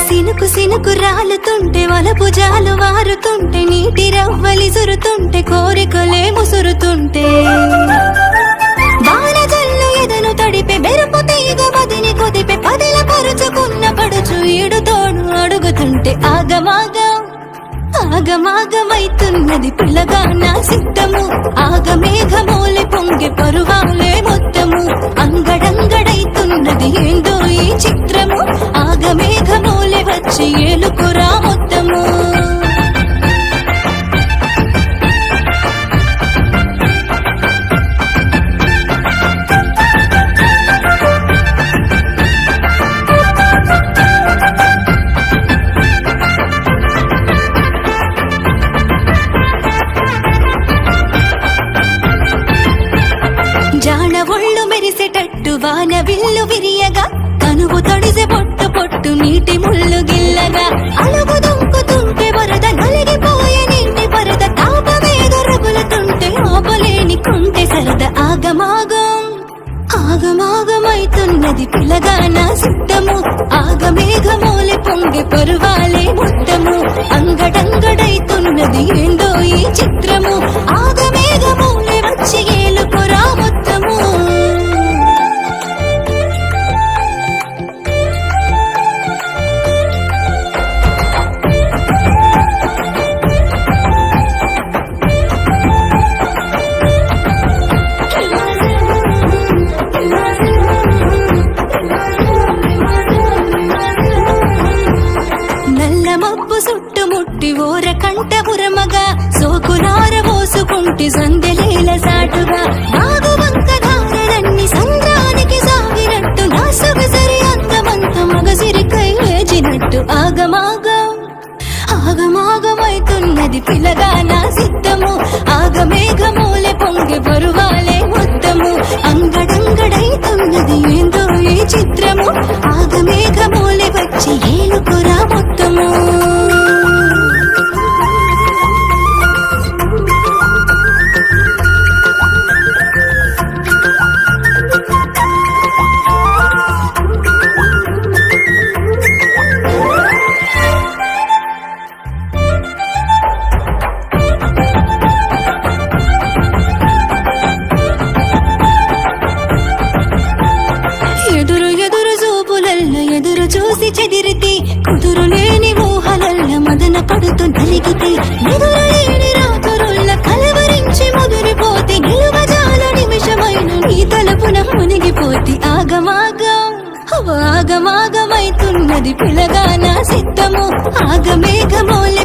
సినుకు సినుకు రాలుతుంటే వలపు జాలు వారుతుంటే నీటి రవ్వలిసురుతుంటే కోరికలే ముసురుతుంటే పడుచు తోడు అడుగుతుంటే ఆగమాగం. ఆగమాగమైతున్నది పిల్లగా నా సిద్ధము ఆగమేఘమూలి పొంగి పరువాలే మొత్తము. అంగడంగడైతున్నది ఏందో ఈ చిత్రము. ఆగమేఘమూలి వచ్చి ఏలుకో వాన విల్లు విరియగా కనువు తడిసే పొట్టు పొట్టు నీటి ముళ్ళు గిల్లగా. అలుగు దుంకుతుంటే వరద నలిగిపోయే నిండి వరద తాపమేద రగులుతుంటే ఆపలేని కుంటే సరద ఆగమాగం. ఆగమాగమైతున్నది పిల్లగా నా సిద్ధము ఆగమేఘమోలి పొంగి పరువాలే నల్ల మబ్బు చుట్టుముట్టి ఊర కంట ఉరమగా సోకులార పోసుకుంటి సందెలేల సాటుగా. నాగు వంక ధారలన్నీ సంద్రానికి సాగినట్టు నా సొగసరి అందమంత మగసిరికై లేచినట్టు ఆగమాగం. ఆగమాగమైతున్నది పిలగా నా సిద్ధము. ఆగమేఘమూలె పొంగి బరువాలే నీతో నలిగితే ఎదురు లేని కలవరించి ముదిరిపోతే నిలువజాల నిమిషమైన నీ తలపున మునిగిపోతే ఆగమాగం. ఆగమాగమైతున్నది పిలగా నా సిద్ధము. ఆగమేఘమోలె